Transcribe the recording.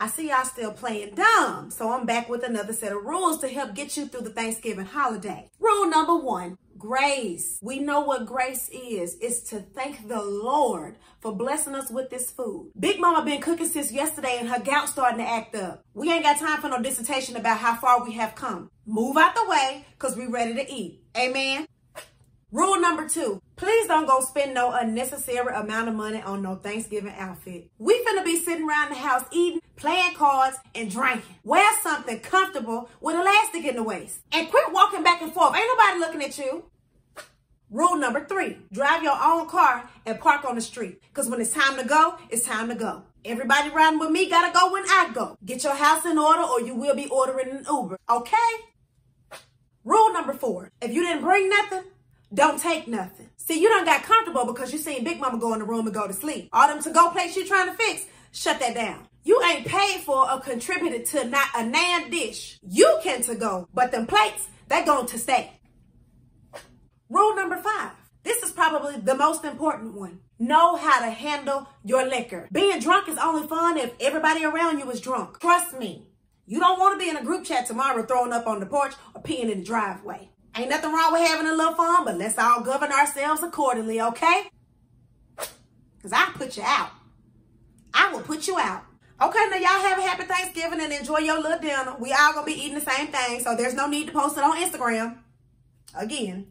I see y'all still playing dumb, so I'm back with another set of rules to help get you through the Thanksgiving holiday. Rule number one, grace. We know what grace is. It's to thank the Lord for blessing us with this food. Big Mama been cooking since yesterday and her gout starting to act up. We ain't got time for no dissertation about how far we have come. Move out the way because we ready to eat. Amen. Rule number two, please don't go spend no unnecessary amount of money on no Thanksgiving outfit. We finna be sitting around the house eating, playing cards, and drinking. Wear something comfortable with elastic in the waist. And quit walking back and forth. Ain't nobody looking at you. Rule number three, drive your own car and park on the street. Because when it's time to go, it's time to go. Everybody riding with me gotta go when I go. Get your house in order or you will be ordering an Uber, okay? Rule number four, if you didn't bring nothing, don't take nothing. See, you don't got comfortable because you seen Big Mama go in the room and go to sleep. All them to-go plates you trying to fix, shut that down. You ain't paid for or contributed to not a nan dish. You can to-go, but them plates, they going to stay. Rule number five. This is probably the most important one. Know how to handle your liquor. Being drunk is only fun if everybody around you is drunk. Trust me. You don't want to be in a group chat tomorrow throwing up on the porch or peeing in the driveway. Ain't nothing wrong with having a little fun, but let's all govern ourselves accordingly, okay? Because I put you out. I will put you out. Okay, now y'all have a happy Thanksgiving and enjoy your little dinner. We all gonna be eating the same thing, so there's no need to post it on Instagram. Again.